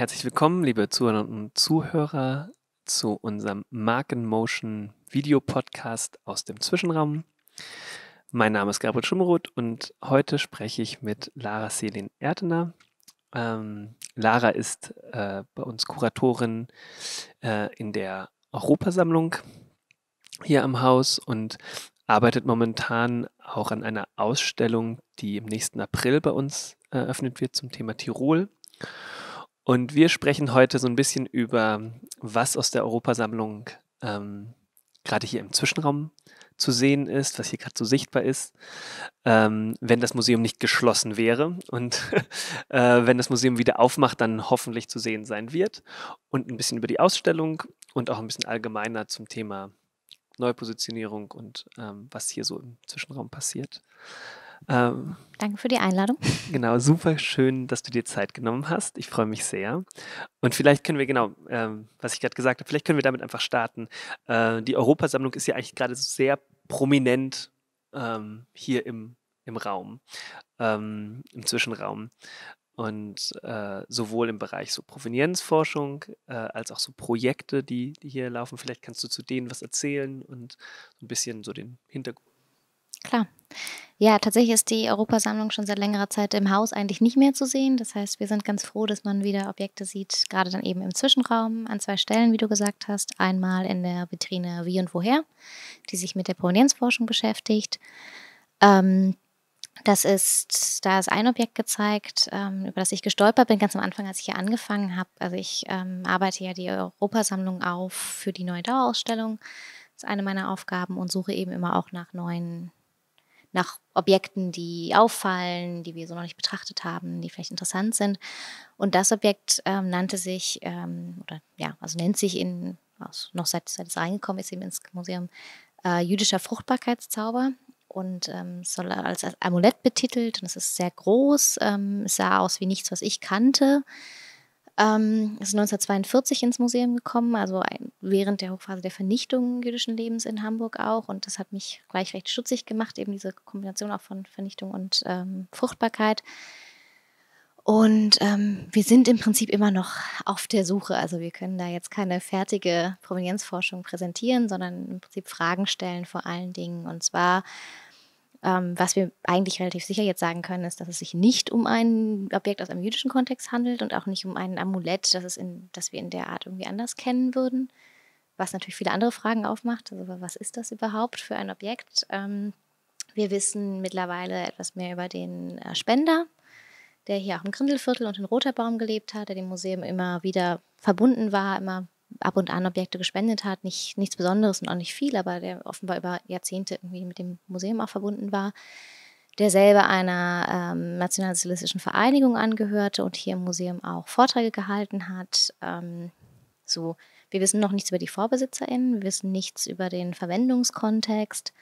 herzlich willkommen, liebe Zuhörerinnen und Zuhörer, zu unserem Markenmotion Video Podcast aus dem Zwischenraum. Mein Name ist Gabriel Schummeroth und heute spreche ich mit Lara Selin Erdener. Ähm, Lara ist äh, bei uns Kuratorin äh, in der Europasammlung hier am Haus und arbeitet momentan auch an einer Ausstellung, die im nächsten April bei uns eröffnet wird zum Thema Tirol. Und wir sprechen heute so ein bisschen über, was aus der Europasammlung ähm, gerade hier im Zwischenraum zu sehen ist, was hier gerade so sichtbar ist, ähm, wenn das Museum nicht geschlossen wäre und äh, wenn das Museum wieder aufmacht, dann hoffentlich zu sehen sein wird und ein bisschen über die Ausstellung und auch ein bisschen allgemeiner zum Thema Neupositionierung und ähm, was hier so im Zwischenraum passiert. Ähm, Danke für die Einladung. Genau, super schön, dass du dir Zeit genommen hast. Ich freue mich sehr. Und vielleicht können wir, genau, ähm, was ich gerade gesagt habe, vielleicht können wir damit einfach starten. Äh, die Europasammlung ist ja eigentlich gerade sehr prominent ähm, hier im, im Raum, ähm, im Zwischenraum. Und äh, sowohl im Bereich so Provenienzforschung äh, als auch so Projekte, die, die hier laufen. Vielleicht kannst du zu denen was erzählen und ein bisschen so den Hintergrund. Klar. Ja, tatsächlich ist die Europasammlung schon seit längerer Zeit im Haus eigentlich nicht mehr zu sehen. Das heißt, wir sind ganz froh, dass man wieder Objekte sieht, gerade dann eben im Zwischenraum an zwei Stellen, wie du gesagt hast. Einmal in der Vitrine Wie und Woher, die sich mit der Provenienzforschung beschäftigt. Ähm, das ist, da ist ein Objekt gezeigt, ähm, über das ich gestolpert bin, ganz am Anfang, als ich hier angefangen habe. Also ich ähm, arbeite ja die Europasammlung auf für die neue Dauerausstellung. Das ist eine meiner Aufgaben und suche eben immer auch nach neuen nach Objekten, die auffallen, die wir so noch nicht betrachtet haben, die vielleicht interessant sind. Und das Objekt ähm, nannte sich, ähm, oder ja, also nennt sich in, also noch seit, seit es reingekommen ist, eben ins Museum, äh, jüdischer Fruchtbarkeitszauber und ähm, soll als, als Amulett betitelt und es ist sehr groß, ähm, es sah aus wie nichts, was ich kannte. Ähm, ist 1942 ins Museum gekommen, also ein, während der Hochphase der Vernichtung jüdischen Lebens in Hamburg auch. Und das hat mich gleich recht stutzig gemacht, eben diese Kombination auch von Vernichtung und ähm, Fruchtbarkeit. Und ähm, wir sind im Prinzip immer noch auf der Suche. Also wir können da jetzt keine fertige Provenienzforschung präsentieren, sondern im Prinzip Fragen stellen vor allen Dingen. Und zwar ähm, was wir eigentlich relativ sicher jetzt sagen können, ist, dass es sich nicht um ein Objekt aus einem jüdischen Kontext handelt und auch nicht um ein Amulett, das, es in, das wir in der Art irgendwie anders kennen würden. Was natürlich viele andere Fragen aufmacht. Also, was ist das überhaupt für ein Objekt? Ähm, wir wissen mittlerweile etwas mehr über den äh, Spender, der hier auch im Grindelviertel und in Roterbaum gelebt hat, der dem Museum immer wieder verbunden war, immer ab und an Objekte gespendet hat, nicht, nichts Besonderes und auch nicht viel, aber der offenbar über Jahrzehnte irgendwie mit dem Museum auch verbunden war, der selber einer ähm, nationalsozialistischen Vereinigung angehörte und hier im Museum auch Vorträge gehalten hat. Ähm, so, wir wissen noch nichts über die VorbesitzerInnen, wir wissen nichts über den Verwendungskontext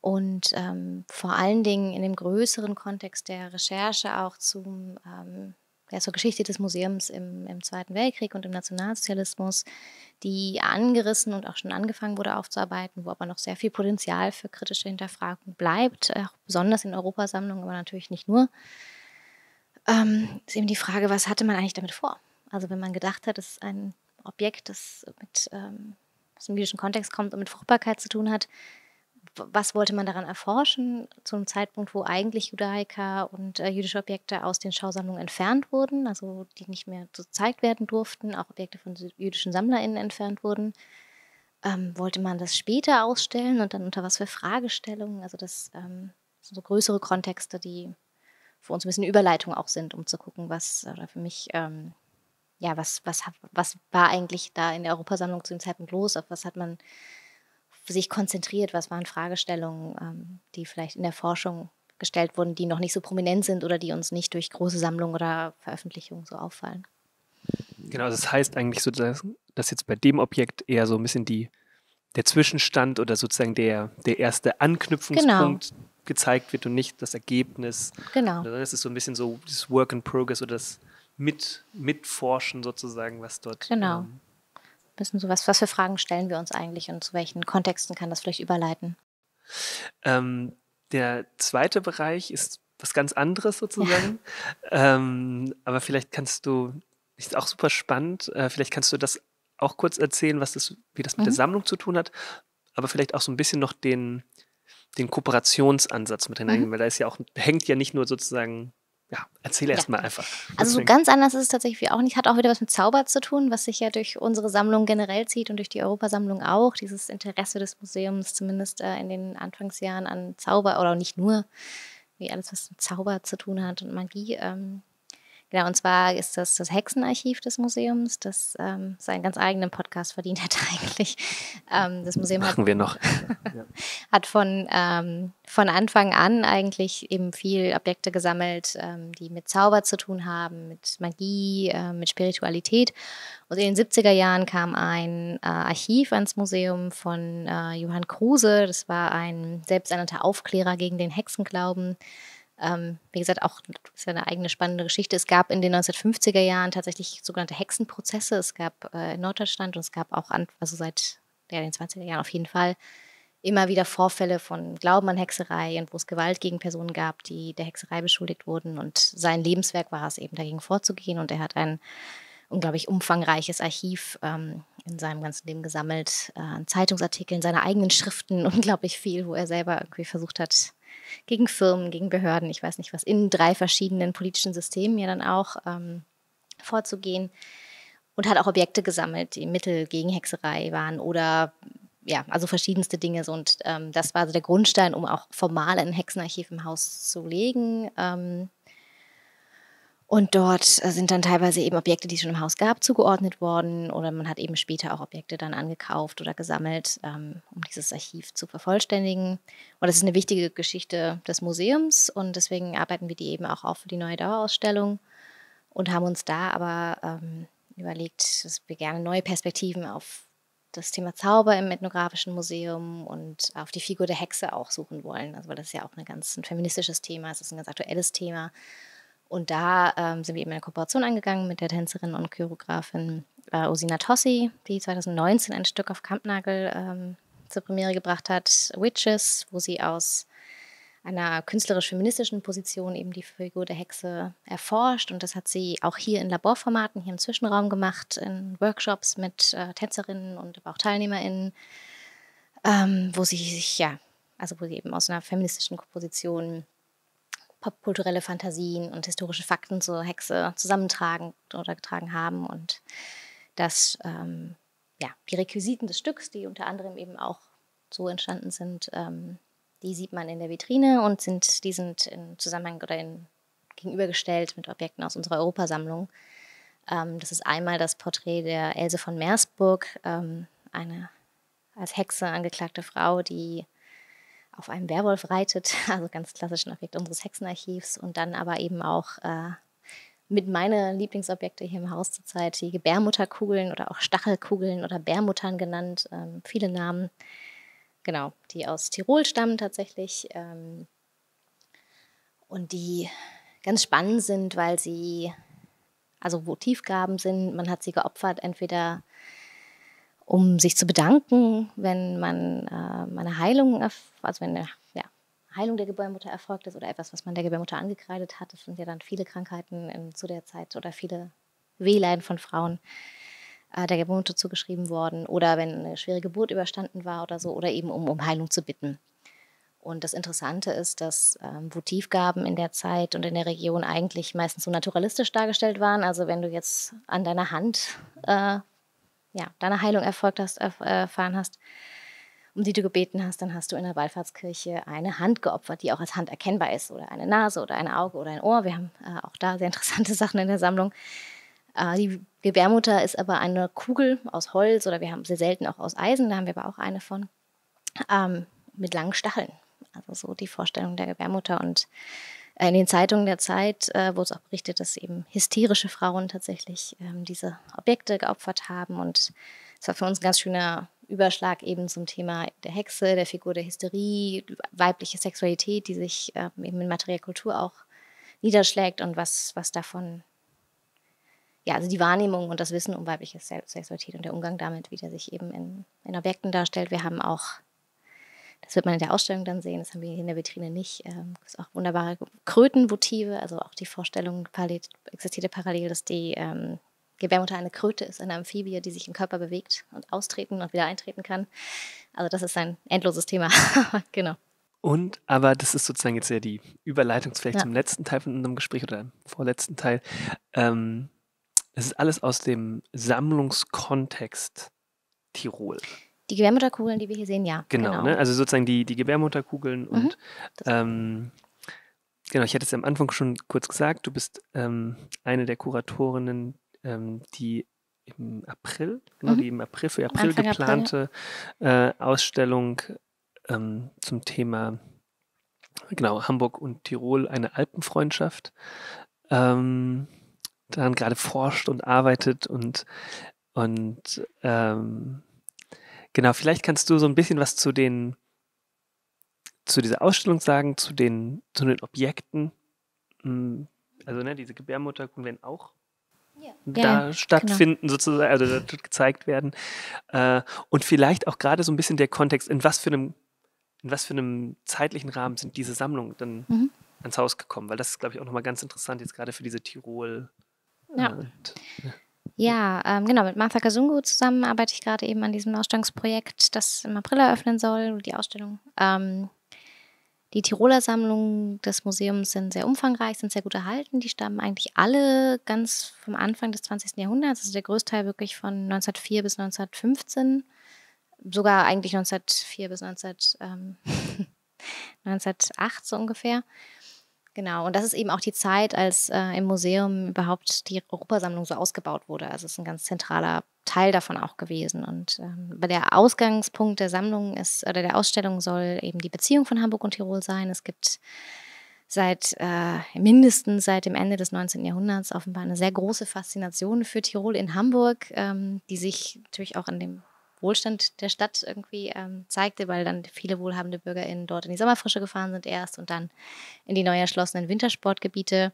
und ähm, vor allen Dingen in dem größeren Kontext der Recherche auch zum ähm, ja, zur Geschichte des Museums im, im Zweiten Weltkrieg und im Nationalsozialismus, die angerissen und auch schon angefangen wurde aufzuarbeiten, wo aber noch sehr viel Potenzial für kritische Hinterfragung bleibt, auch besonders in Europasammlungen, aber natürlich nicht nur, ähm, ist eben die Frage, was hatte man eigentlich damit vor? Also wenn man gedacht hat, es ist ein Objekt, das mit, ähm, aus dem jüdischen Kontext kommt und mit Fruchtbarkeit zu tun hat, was wollte man daran erforschen, zu einem Zeitpunkt, wo eigentlich Judaiker und äh, jüdische Objekte aus den Schausammlungen entfernt wurden, also die nicht mehr gezeigt werden durften, auch Objekte von jüdischen SammlerInnen entfernt wurden. Ähm, wollte man das später ausstellen und dann unter was für Fragestellungen? Also das ähm, sind so größere Kontexte, die für uns ein bisschen Überleitung auch sind, um zu gucken, was, oder für mich, ähm, ja, was, was, was war eigentlich da in der Europasammlung zu dem Zeitpunkt los? Auf was hat man sich konzentriert? Was waren Fragestellungen, ähm, die vielleicht in der Forschung gestellt wurden, die noch nicht so prominent sind oder die uns nicht durch große Sammlungen oder Veröffentlichungen so auffallen? Genau, das heißt eigentlich so, dass, dass jetzt bei dem Objekt eher so ein bisschen die, der Zwischenstand oder sozusagen der, der erste Anknüpfungspunkt genau. gezeigt wird und nicht das Ergebnis. Genau. Das ist so ein bisschen so das Work in Progress oder das Mit, Mitforschen sozusagen, was dort genau. ähm, bisschen so, was, was für Fragen stellen wir uns eigentlich und zu welchen Kontexten kann das vielleicht überleiten? Ähm, der zweite Bereich ist was ganz anderes sozusagen. Ja. Ähm, aber vielleicht kannst du ist auch super spannend. Äh, vielleicht kannst du das auch kurz erzählen, was das, wie das mit mhm. der Sammlung zu tun hat, aber vielleicht auch so ein bisschen noch den, den Kooperationsansatz mit hinein, mhm. weil da ist ja auch, hängt ja nicht nur sozusagen ja, erzähl erst ja. mal einfach. Also so ganz anders ist es tatsächlich auch nicht. Hat auch wieder was mit Zauber zu tun, was sich ja durch unsere Sammlung generell zieht und durch die Europasammlung auch. Dieses Interesse des Museums, zumindest äh, in den Anfangsjahren an Zauber oder nicht nur, wie alles, was mit Zauber zu tun hat und Magie. Ähm, Genau, und zwar ist das das Hexenarchiv des Museums, das ähm, seinen ganz eigenen Podcast verdient hat eigentlich. Ähm, das Museum Machen hat, wir noch. hat von, ähm, von Anfang an eigentlich eben viel Objekte gesammelt, ähm, die mit Zauber zu tun haben, mit Magie, äh, mit Spiritualität. Und in den 70er Jahren kam ein äh, Archiv ans Museum von äh, Johann Kruse. Das war ein selbsternannter Aufklärer gegen den Hexenglauben ähm, wie gesagt, auch ist ja eine eigene spannende Geschichte. Es gab in den 1950er Jahren tatsächlich sogenannte Hexenprozesse. Es gab äh, in Norddeutschland und es gab auch, an, also seit ja, den 20er Jahren auf jeden Fall, immer wieder Vorfälle von Glauben an Hexerei und wo es Gewalt gegen Personen gab, die der Hexerei beschuldigt wurden. Und sein Lebenswerk war es eben dagegen vorzugehen. Und er hat ein unglaublich umfangreiches Archiv ähm, in seinem ganzen Leben gesammelt, äh, an Zeitungsartikeln, seine eigenen Schriften, unglaublich viel, wo er selber irgendwie versucht hat, gegen Firmen, gegen Behörden, ich weiß nicht was, in drei verschiedenen politischen Systemen ja dann auch ähm, vorzugehen und hat auch Objekte gesammelt, die Mittel gegen Hexerei waren oder ja, also verschiedenste Dinge. Und ähm, das war so der Grundstein, um auch formal ein Hexenarchiv im Haus zu legen. Ähm, und dort äh, sind dann teilweise eben Objekte, die es schon im Haus gab, zugeordnet worden. Oder man hat eben später auch Objekte dann angekauft oder gesammelt, ähm, um dieses Archiv zu vervollständigen. Und das ist eine wichtige Geschichte des Museums. Und deswegen arbeiten wir die eben auch auf für die neue Dauerausstellung. Und haben uns da aber ähm, überlegt, dass wir gerne neue Perspektiven auf das Thema Zauber im Ethnografischen Museum und auf die Figur der Hexe auch suchen wollen. Also weil das ist ja auch ein ganz ein feministisches Thema, es ist ein ganz aktuelles Thema. Und da ähm, sind wir eben eine Kooperation eingegangen mit der Tänzerin und Choreografin äh, Osina Tossi, die 2019 ein Stück auf Kampnagel ähm, zur Premiere gebracht hat, Witches, wo sie aus einer künstlerisch-feministischen Position eben die Figur der Hexe erforscht. Und das hat sie auch hier in Laborformaten, hier im Zwischenraum gemacht, in Workshops mit äh, Tänzerinnen und aber auch TeilnehmerInnen, ähm, wo sie sich, ja, also wo sie eben aus einer feministischen Position popkulturelle Fantasien und historische Fakten zur Hexe zusammentragen oder getragen haben und dass ähm, ja, die Requisiten des Stücks, die unter anderem eben auch so entstanden sind, ähm, die sieht man in der Vitrine und sind, die sind in Zusammenhang oder in, gegenübergestellt mit Objekten aus unserer Europasammlung. Ähm, das ist einmal das Porträt der Else von Meersburg, ähm, eine als Hexe angeklagte Frau, die auf einem Werwolf reitet, also ganz klassischen Objekt unseres Hexenarchivs und dann aber eben auch äh, mit meinen Lieblingsobjekte hier im Haus zurzeit die Gebärmutterkugeln oder auch Stachelkugeln oder Bärmuttern genannt, ähm, viele Namen, genau, die aus Tirol stammen tatsächlich ähm, und die ganz spannend sind, weil sie also Votivgaben sind. Man hat sie geopfert, entweder um sich zu bedanken, wenn man äh, eine Heilung, also wenn eine ja, Heilung der Gebärmutter erfolgt ist oder etwas, was man der Gebärmutter angekreidet hat. Das sind ja dann viele Krankheiten in, zu der Zeit oder viele Wehleiden von Frauen äh, der Gebärmutter zugeschrieben worden oder wenn eine schwere Geburt überstanden war oder so oder eben um, um Heilung zu bitten. Und das Interessante ist, dass ähm, Votivgaben in der Zeit und in der Region eigentlich meistens so naturalistisch dargestellt waren. Also wenn du jetzt an deiner Hand äh, ja, deine Heilung erfolgt hast, erfahren hast, um die du gebeten hast, dann hast du in der Wallfahrtskirche eine Hand geopfert, die auch als Hand erkennbar ist, oder eine Nase oder ein Auge oder ein Ohr. Wir haben äh, auch da sehr interessante Sachen in der Sammlung. Äh, die Gebärmutter ist aber eine Kugel aus Holz oder wir haben sehr selten auch aus Eisen, da haben wir aber auch eine von, ähm, mit langen Stacheln. Also so die Vorstellung der Gebärmutter und in den Zeitungen der Zeit äh, wurde es auch berichtet, dass eben hysterische Frauen tatsächlich ähm, diese Objekte geopfert haben. Und es war für uns ein ganz schöner Überschlag eben zum Thema der Hexe, der Figur der Hysterie, weibliche Sexualität, die sich äh, eben in materieller Kultur auch niederschlägt und was, was davon, ja, also die Wahrnehmung und das Wissen um weibliche Sexualität und der Umgang damit, wie der sich eben in, in Objekten darstellt. Wir haben auch das wird man in der Ausstellung dann sehen, das haben wir hier in der Vitrine nicht. Ähm, es gibt auch wunderbare Krötenmotive, also auch die Vorstellung parallel, existierte parallel, dass die ähm, Gebärmutter eine Kröte ist, eine Amphibie, die sich im Körper bewegt und austreten und wieder eintreten kann. Also das ist ein endloses Thema. genau. Und, aber das ist sozusagen jetzt ja die Überleitung vielleicht ja. zum letzten Teil von unserem Gespräch oder vorletzten Teil. Ähm, es ist alles aus dem Sammlungskontext Tirol. Die Gebärmutterkugeln, die wir hier sehen, ja. Genau, genau. Ne? also sozusagen die, die Gebärmutterkugeln mhm. und ähm, genau, ich hatte es am Anfang schon kurz gesagt, du bist ähm, eine der Kuratorinnen, ähm, die im April, genau, mhm. die im April für April Anfang geplante April. Äh, Ausstellung ähm, zum Thema genau, Hamburg und Tirol, eine Alpenfreundschaft, ähm, daran gerade forscht und arbeitet und, und ähm, genau, vielleicht kannst du so ein bisschen was zu den zu dieser Ausstellung sagen, zu den, zu den Objekten. Hm, also ne, diese Gebärmutterkugeln werden auch ja. da ja, genau. stattfinden, genau. sozusagen, also da gezeigt werden. Äh, und vielleicht auch gerade so ein bisschen der Kontext, in was für einem in was für einem zeitlichen Rahmen sind diese Sammlungen dann mhm. ans Haus gekommen? Weil das ist, glaube ich, auch nochmal ganz interessant, jetzt gerade für diese Tirol. Ja. Und, ja. Ja, ähm, genau, mit Martha Kasungu zusammen arbeite ich gerade eben an diesem Ausstellungsprojekt, das im April eröffnen soll, die Ausstellung. Ähm, die Tiroler Sammlungen des Museums sind sehr umfangreich, sind sehr gut erhalten. Die stammen eigentlich alle ganz vom Anfang des 20. Jahrhunderts, also der größte Teil wirklich von 1904 bis 1915 sogar eigentlich 1904 bis 19, ähm, 1908 so ungefähr. Genau, und das ist eben auch die Zeit, als äh, im Museum überhaupt die Europasammlung so ausgebaut wurde. Also es ist ein ganz zentraler Teil davon auch gewesen. Und ähm, der Ausgangspunkt der Sammlung ist, oder der Ausstellung soll eben die Beziehung von Hamburg und Tirol sein. Es gibt seit äh, mindestens seit dem Ende des 19. Jahrhunderts offenbar eine sehr große Faszination für Tirol in Hamburg, ähm, die sich natürlich auch in dem Wohlstand der Stadt irgendwie ähm, zeigte, weil dann viele wohlhabende BürgerInnen dort in die Sommerfrische gefahren sind erst und dann in die neu erschlossenen Wintersportgebiete,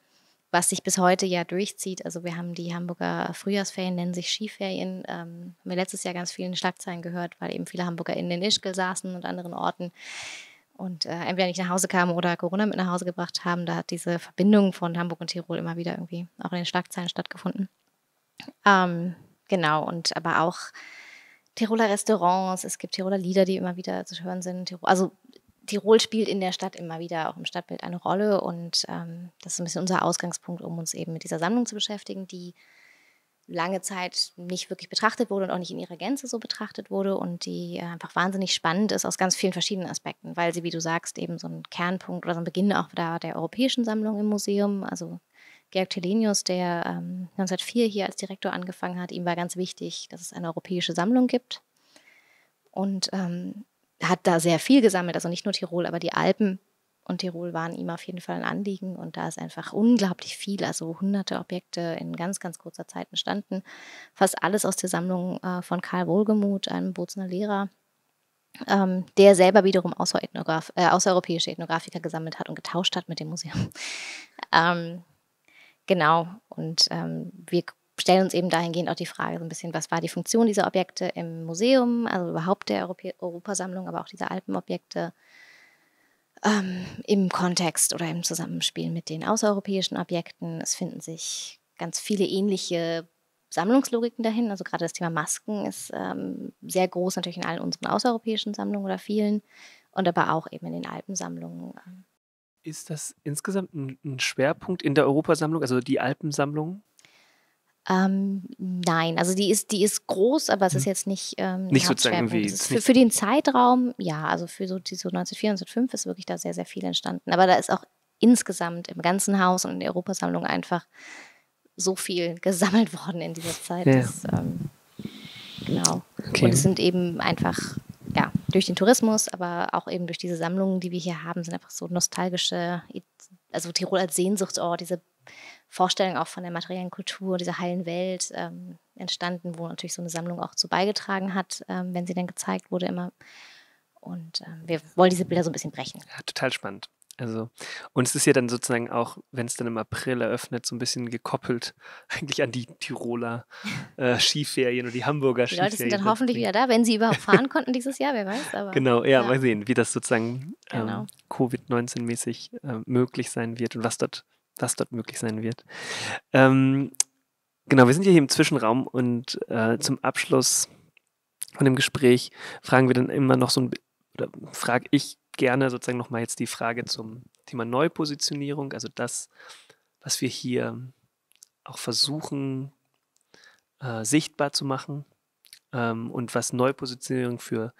was sich bis heute ja durchzieht. Also wir haben die Hamburger Frühjahrsferien, nennen sich Skiferien. Ähm, haben wir letztes Jahr ganz vielen Schlagzeilen gehört, weil eben viele HamburgerInnen in Ischgl saßen und anderen Orten und äh, entweder nicht nach Hause kamen oder Corona mit nach Hause gebracht haben. Da hat diese Verbindung von Hamburg und Tirol immer wieder irgendwie auch in den Schlagzeilen stattgefunden. Ähm, genau, und aber auch Tiroler Restaurants, es gibt Tiroler Lieder, die immer wieder zu hören sind. Also Tirol spielt in der Stadt immer wieder auch im Stadtbild eine Rolle und ähm, das ist ein bisschen unser Ausgangspunkt, um uns eben mit dieser Sammlung zu beschäftigen, die lange Zeit nicht wirklich betrachtet wurde und auch nicht in ihrer Gänze so betrachtet wurde und die einfach wahnsinnig spannend ist aus ganz vielen verschiedenen Aspekten, weil sie, wie du sagst, eben so ein Kernpunkt oder so ein Beginn auch der, der europäischen Sammlung im Museum, also Georg Telenius, der ähm, 1904 hier als Direktor angefangen hat, ihm war ganz wichtig, dass es eine europäische Sammlung gibt. Und ähm, hat da sehr viel gesammelt, also nicht nur Tirol, aber die Alpen und Tirol waren ihm auf jeden Fall ein Anliegen. Und da ist einfach unglaublich viel, also hunderte Objekte in ganz, ganz kurzer Zeit entstanden. Fast alles aus der Sammlung äh, von Karl Wohlgemuth, einem Bozener Lehrer, ähm, der selber wiederum Außerethnograf, äh, außereuropäische Ethnografiker gesammelt hat und getauscht hat mit dem Museum. ähm, Genau. Und ähm, wir stellen uns eben dahingehend auch die Frage so ein bisschen, was war die Funktion dieser Objekte im Museum, also überhaupt der Europä Europasammlung, aber auch dieser Alpenobjekte ähm, im Kontext oder im Zusammenspiel mit den außereuropäischen Objekten. Es finden sich ganz viele ähnliche Sammlungslogiken dahin. Also gerade das Thema Masken ist ähm, sehr groß natürlich in allen unseren außereuropäischen Sammlungen oder vielen und aber auch eben in den Alpensammlungen. Ähm, ist das insgesamt ein, ein Schwerpunkt in der Europasammlung, also die Alpensammlung? Ähm, nein, also die ist, die ist groß, aber es ist hm. jetzt nicht, ähm, nicht sozusagen irgendwie. Für, für, den Zeitraum, ja, also für so, die, so 1904, 1905 ist wirklich da sehr, sehr viel entstanden. Aber da ist auch insgesamt im ganzen Haus und in der Europasammlung einfach so viel gesammelt worden in dieser Zeit. Ja. Dass, ähm, genau. Okay. Und es sind eben einfach ja, durch den Tourismus, aber auch eben durch diese Sammlungen, die wir hier haben, sind einfach so nostalgische, also Tirol als Sehnsuchtsort, diese Vorstellung auch von der materiellen Kultur, dieser heilen Welt ähm, entstanden, wo natürlich so eine Sammlung auch zu beigetragen hat, ähm, wenn sie dann gezeigt wurde immer. Und ähm, wir wollen diese Bilder so ein bisschen brechen. Ja, total spannend. Also, und es ist ja dann sozusagen auch, wenn es dann im April eröffnet, so ein bisschen gekoppelt eigentlich an die Tiroler äh, Skiferien und die Hamburger die Skiferien. Die Leute sind dann hoffentlich wieder da, wenn sie überhaupt fahren konnten dieses Jahr, wer weiß. Aber, genau, ja, ja, mal sehen, wie das sozusagen genau. ähm, Covid-19-mäßig äh, möglich sein wird und was dort, was dort möglich sein wird. Ähm, genau, wir sind hier im Zwischenraum und äh, zum Abschluss von dem Gespräch fragen wir dann immer noch so ein, oder frage ich gerne sozusagen nochmal jetzt die Frage zum Thema Neupositionierung, also das, was wir hier auch versuchen äh, sichtbar zu machen ähm, und was Neupositionierung für,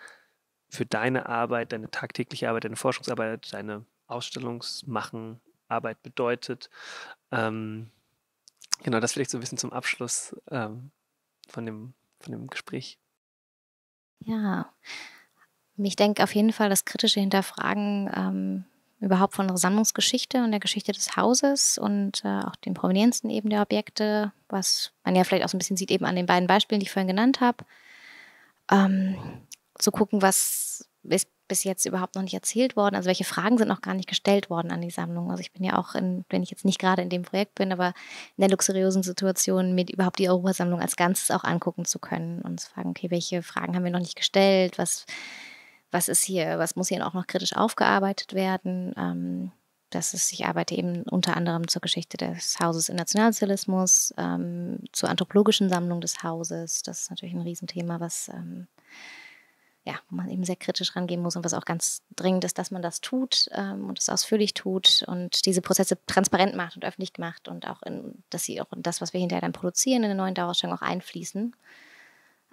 für deine Arbeit, deine tagtägliche Arbeit, deine Forschungsarbeit, deine Ausstellungsmachen, Arbeit bedeutet. Ähm, genau, das vielleicht so ein bisschen zum Abschluss ähm, von, dem, von dem Gespräch. Ja, ich denke auf jeden Fall das kritische Hinterfragen ähm, überhaupt von der Sammlungsgeschichte und der Geschichte des Hauses und äh, auch den Provenienzen eben der Objekte, was man ja vielleicht auch so ein bisschen sieht eben an den beiden Beispielen, die ich vorhin genannt habe. Ähm, zu gucken, was ist bis jetzt überhaupt noch nicht erzählt worden, also welche Fragen sind noch gar nicht gestellt worden an die Sammlung. Also ich bin ja auch, in, wenn ich jetzt nicht gerade in dem Projekt bin, aber in der luxuriösen Situation, mir überhaupt die Europasammlung als Ganzes auch angucken zu können und zu fragen, okay, welche Fragen haben wir noch nicht gestellt, was was ist hier, was muss hier auch noch kritisch aufgearbeitet werden. Ähm, das ist, ich arbeite eben unter anderem zur Geschichte des Hauses im Nationalsozialismus, ähm, zur anthropologischen Sammlung des Hauses. Das ist natürlich ein Riesenthema, was ähm, ja, man eben sehr kritisch rangehen muss und was auch ganz dringend ist, dass man das tut ähm, und es ausführlich tut und diese Prozesse transparent macht und öffentlich macht und auch in, dass sie auch in das, was wir hinterher dann produzieren, in der neuen Dauerausstellung auch einfließen.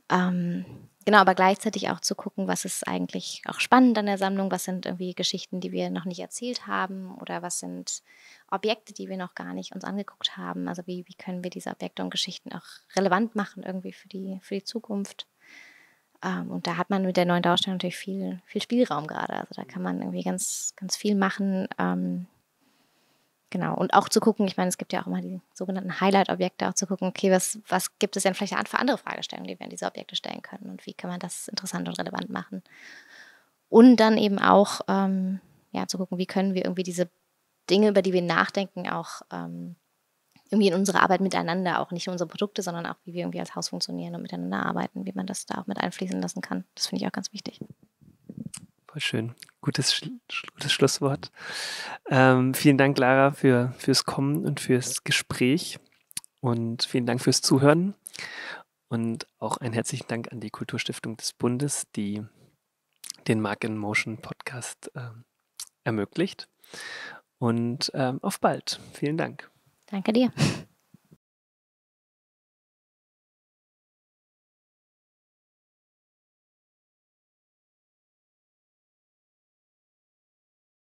Ähm, genau, aber gleichzeitig auch zu gucken, was ist eigentlich auch spannend an der Sammlung, was sind irgendwie Geschichten, die wir noch nicht erzählt haben oder was sind Objekte, die wir noch gar nicht uns angeguckt haben. Also wie, wie können wir diese Objekte und Geschichten auch relevant machen irgendwie für die, für die Zukunft. Ähm, und da hat man mit der neuen Darstellung natürlich viel, viel Spielraum gerade. Also da kann man irgendwie ganz, ganz viel machen. Ähm, Genau. Und auch zu gucken, ich meine, es gibt ja auch immer die sogenannten Highlight-Objekte, auch zu gucken, okay, was, was gibt es denn vielleicht für andere Fragestellungen, die wir an diese Objekte stellen können und wie kann man das interessant und relevant machen. Und dann eben auch, ähm, ja, zu gucken, wie können wir irgendwie diese Dinge, über die wir nachdenken, auch ähm, irgendwie in unserer Arbeit miteinander, auch nicht nur unsere Produkte, sondern auch, wie wir irgendwie als Haus funktionieren und miteinander arbeiten, wie man das da auch mit einfließen lassen kann. Das finde ich auch ganz wichtig. Voll schön. Gutes, gutes Schlusswort. Ähm, vielen Dank, Lara, für, fürs Kommen und fürs Gespräch. Und vielen Dank fürs Zuhören. Und auch einen herzlichen Dank an die Kulturstiftung des Bundes, die den Mark in Motion Podcast äh, ermöglicht. Und ähm, auf bald. Vielen Dank. Danke dir.